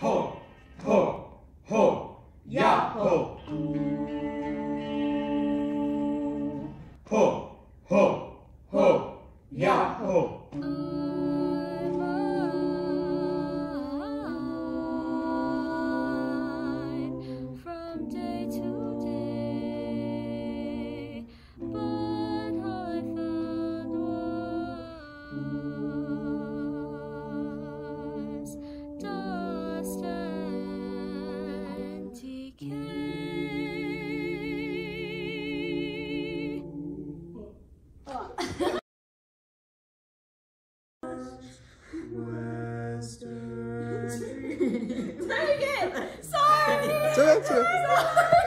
ho, ho, ho, ya ho. Ho, ho, ho, ya ho. Try again. Sorry. Sorry, sorry.